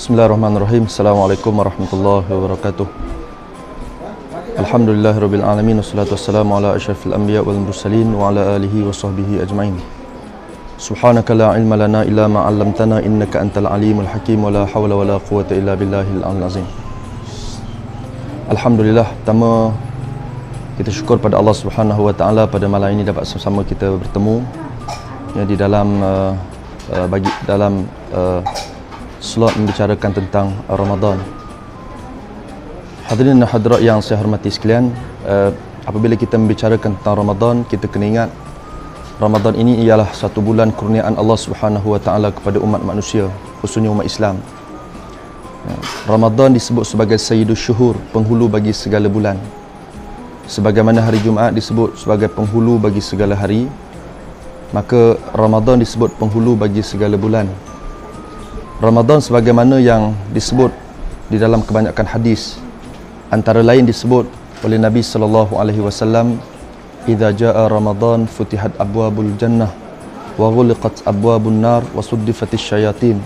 Bismillahirrahmanirrahim. Assalamualaikum warahmatullahi wabarakatuh. Alhamdulillahirabbil alamin wassalatu wassalamu ala asyrafil anbiya wal mursalin wa ala alihi wa sahbihi ajmain. Subhanaka la ilma lana illa ma 'allamtana innaka antal alimul hakim wa la hawla wa la quwwata illa billahil aliyyil azim. Alhamdulillah, pertama kita syukur pada Allah Subhanahu wa taala pada malam ini dapat sama-sama kita bertemu ya di dalam uh, uh, bagi dalam uh, slot membicarakan tentang Ramadan. Hadirin dan hadirat yang saya hormati sekalian, uh, apabila kita membicarakan tentang Ramadan, kita kena ingat Ramadan ini ialah satu bulan kurniaan Allah Subhanahu wa taala kepada umat manusia, khususnya umat Islam. Ya, Ramadan disebut sebagai Sayyidus Syuhur, penghulu bagi segala bulan. Sebagaimana hari Jumaat disebut sebagai penghulu bagi segala hari, maka Ramadan disebut penghulu bagi segala bulan. Ramadan sebagaimana yang disebut di dalam kebanyakan hadis. Antara lain disebut oleh Nabi sallallahu alaihi wasallam idza jaa ramadan futihat abwabul jannah wa ghuliqat abwabun nar wa suddifatish syayatin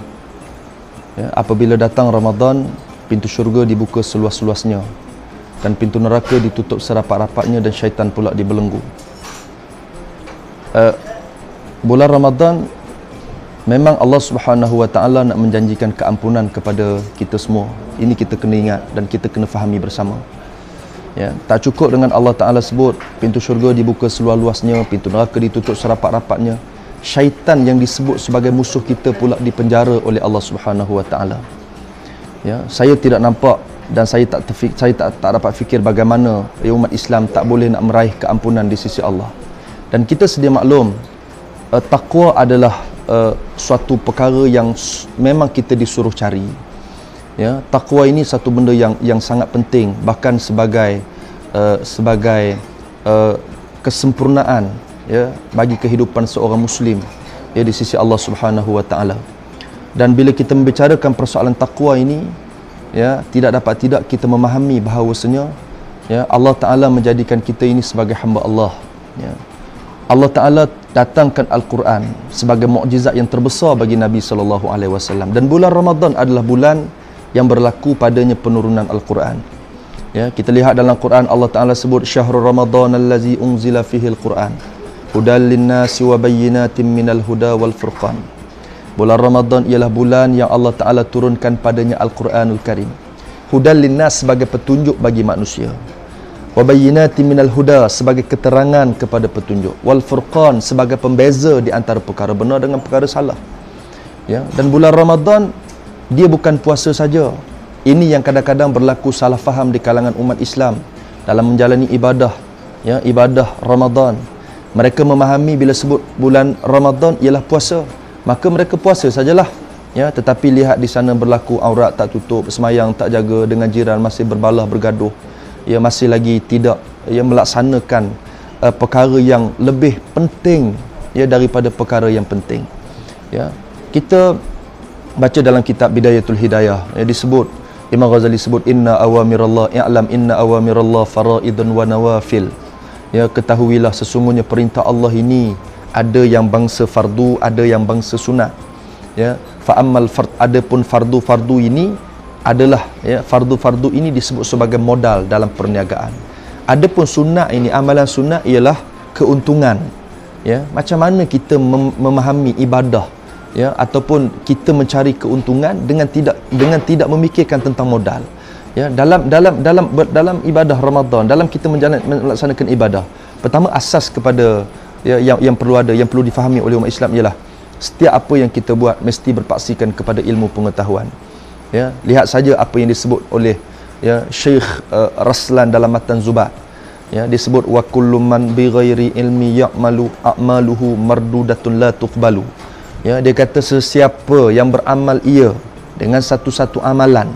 ya, apabila datang Ramadan pintu syurga dibuka seluas-luasnya dan pintu neraka ditutup serapat-rapatnya dan syaitan pula dibelenggu. Uh, bulan Ramadan Memang Allah Subhanahu Wa Taala nak menjanjikan keampunan kepada kita semua. Ini kita kena ingat dan kita kena fahami bersama. Ya, tak cukup dengan Allah Taala sebut pintu syurga dibuka seluas-luasnya, pintu neraka ditutup serapat-rapatnya. Syaitan yang disebut sebagai musuh kita pula dipenjara oleh Allah Subhanahu Wa Taala. Ya, saya tidak nampak dan saya tak terfik, saya tak, tak dapat fikir bagaimana umat Islam tak boleh nak meraih keampunan di sisi Allah. Dan kita sedia maklum uh, takwa adalah uh, suatu perkara yang memang kita disuruh cari. Ya takwa ini satu benda yang yang sangat penting bahkan sebagai uh, sebagai uh, kesempurnaan ya bagi kehidupan seorang muslim ya di sisi Allah Subhanahu wa taala. Dan bila kita membicarakan persoalan takwa ini ya tidak dapat tidak kita memahami bahawasanya ya Allah taala menjadikan kita ini sebagai hamba Allah ya Allah Taala datangkan Al-Quran sebagai mukjizat yang terbesar bagi Nabi sallallahu alaihi wasallam dan bulan Ramadan adalah bulan yang berlaku padanya penurunan Al-Quran. Ya, kita lihat dalam Quran Allah Taala sebut syahrul Ramadan allazi unzila fihi Al-Quran hudal linnasi wa bayyinatin minal huda wal furqan. Bulan Ramadan ialah bulan yang Allah Taala turunkan padanya Al-Quranul Karim. Hudal linnas sebagai petunjuk bagi manusia wa bayyinati minal huda sebagai keterangan kepada petunjuk. Wal furqan sebagai pembeza di antara perkara benar dengan perkara salah. Ya dan bulan Ramadan dia bukan puasa saja. Ini yang kadang-kadang berlaku salah faham di kalangan umat Islam dalam menjalani ibadah ya ibadah Ramadan. Mereka memahami bila sebut bulan Ramadan ialah puasa. Maka mereka puasa sajalah ya tetapi lihat di sana berlaku aurat tak tutup semayang tak jaga dengan jiran masih berbalah bergaduh ia masih lagi tidak ia melaksanakan uh, perkara yang lebih penting ya daripada perkara yang penting. Ya kita baca dalam kitab bidayatul hidayah ya disebut Imam Ghazali sebut inna awamirallah i'lam inna awamirallah faraidun wa nawafil. Ya ketahuilah sesungguhnya perintah Allah ini ada yang bangsa fardu ada yang bangsa sunat. Ya fa ammal fard adapun fardu-fardu ini adalah ya fardu-fardu ini disebut sebagai modal dalam perniagaan. Adapun sunnah ini amalan sunnah ialah keuntungan. Ya, macam mana kita mem- memahami ibadah ya ataupun kita mencari keuntungan dengan tidak dengan tidak memikirkan tentang modal. Ya, dalam dalam dalam dalam ibadah Ramadan, dalam kita menjalankan melaksanakan ibadah. Pertama asas kepada ya, yang yang perlu ada, yang perlu difahami oleh umat Islam ialah setiap apa yang kita buat mesti berpaksikan kepada ilmu pengetahuan ya lihat saja apa yang disebut oleh ya Syekh uh, Raslan dalam matan Zubat ya disebut wa kullu man bi ghairi ilmi ya'malu a'maluhu mardudatun la tuqbalu. Ya dia kata sesiapa yang beramal ia dengan satu-satu amalan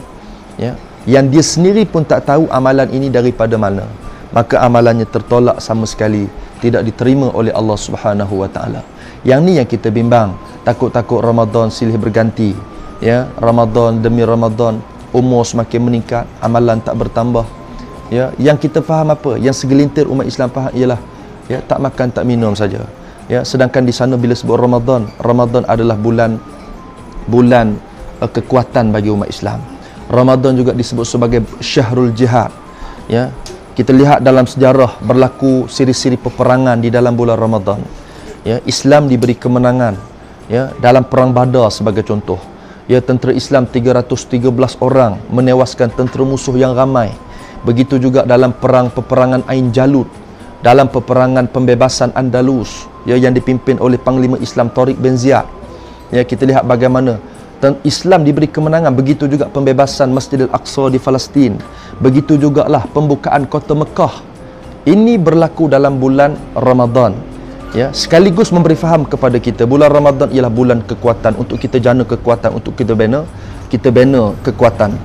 ya yang dia sendiri pun tak tahu amalan ini daripada mana maka amalannya tertolak sama sekali tidak diterima oleh Allah Subhanahu wa taala. Yang ni yang kita bimbang. Takut-takut Ramadan silih berganti ya Ramadan demi Ramadan umur semakin meningkat amalan tak bertambah ya yang kita faham apa yang segelintir umat Islam faham ialah ya tak makan tak minum saja ya sedangkan di sana bila sebut Ramadan Ramadan adalah bulan bulan uh, kekuatan bagi umat Islam. Ramadan juga disebut sebagai syahrul jihad. Ya. Kita lihat dalam sejarah berlaku siri-siri peperangan di dalam bulan Ramadan. Ya, Islam diberi kemenangan ya dalam perang Badar sebagai contoh. Ya tentera Islam 313 orang menewaskan tentera musuh yang ramai. Begitu juga dalam perang peperangan Ain Jalut, dalam peperangan pembebasan Andalus ya yang dipimpin oleh Panglima Islam Tariq bin Ziyad. Ya kita lihat bagaimana Islam diberi kemenangan begitu juga pembebasan Masjidil Aqsa di Palestin begitu jugalah pembukaan kota Mekah ini berlaku dalam bulan Ramadan ya sekaligus memberi faham kepada kita bulan Ramadan ialah bulan kekuatan untuk kita jana kekuatan untuk kita bina kita bina kekuatan.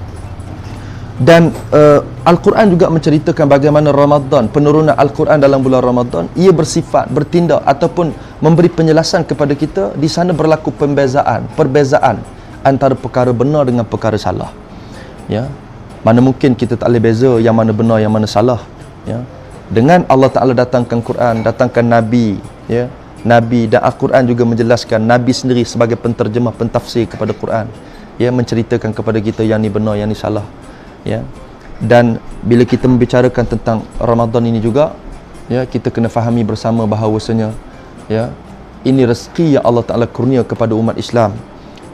Dan uh, Al-Quran juga menceritakan bagaimana Ramadan penurunan Al-Quran dalam bulan Ramadan ia bersifat bertindak ataupun memberi penjelasan kepada kita di sana berlaku pembezaan perbezaan antara perkara benar dengan perkara salah. Ya mana mungkin kita tak boleh beza yang mana benar yang mana salah. Ya dengan Allah Taala datangkan Quran datangkan nabi ya. Nabi dan Al-Quran juga menjelaskan nabi sendiri sebagai penterjemah pentafsir kepada Quran. Ya menceritakan kepada kita yang ni benar yang ni salah. Ya. Dan bila kita membicarakan tentang Ramadan ini juga ya kita kena fahami bersama bahawasanya ya ini rezeki yang Allah Taala kurnia kepada umat Islam.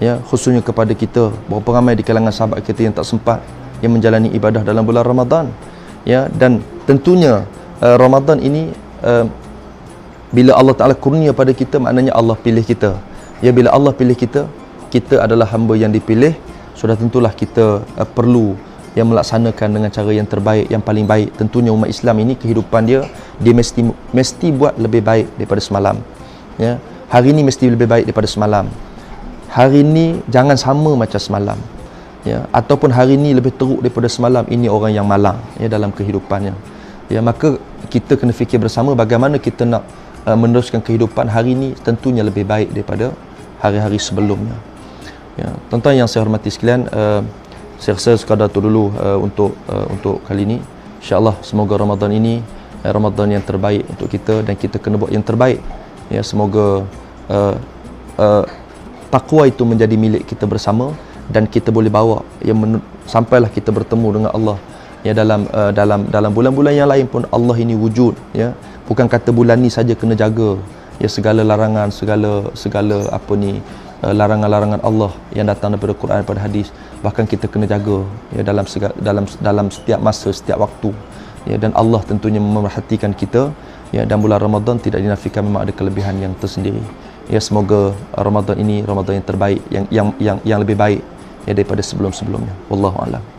Ya khususnya kepada kita. Berapa ramai di kalangan sahabat kita yang tak sempat yang menjalani ibadah dalam bulan Ramadan. Ya dan tentunya uh, Ramadan ini uh, bila Allah Taala kurnia pada kita maknanya Allah pilih kita. Ya bila Allah pilih kita kita adalah hamba yang dipilih. Sudah tentulah kita uh, perlu yang melaksanakan dengan cara yang terbaik yang paling baik. Tentunya umat Islam ini kehidupan dia dia mesti mesti buat lebih baik daripada semalam. Ya hari ini mesti lebih baik daripada semalam. Hari ini jangan sama macam semalam. Ya ataupun hari ini lebih teruk daripada semalam ini orang yang malang ya dalam kehidupannya. Ya maka kita kena fikir bersama bagaimana kita nak uh, meneruskan kehidupan hari ini tentunya lebih baik daripada hari-hari sebelumnya. Ya tuan yang saya hormati sekalian uh, saya rasa sekadar tu dulu uh, untuk uh, untuk kali ini. Insyaallah semoga Ramadan ini uh, Ramadan yang terbaik untuk kita dan kita kena buat yang terbaik. Ya semoga uh, uh, takwa itu menjadi milik kita bersama dan kita boleh bawa yang sampailah kita bertemu dengan Allah ya dalam uh, dalam dalam bulan-bulan yang lain pun Allah ini wujud ya. Bukan kata bulan ni saja kena jaga ya segala larangan segala segala apa ni uh, larangan-larangan Allah yang datang daripada Quran daripada hadis bahkan kita kena jaga ya dalam segala, dalam dalam setiap masa setiap waktu ya. Dan Allah tentunya memerhatikan kita ya. Dan bulan Ramadan tidak dinafikan memang ada kelebihan yang tersendiri. Ya semoga Ramadan ini Ramadan yang terbaik yang yang yang yang lebih baik ya daripada sebelum-sebelumnya. Wallahu alam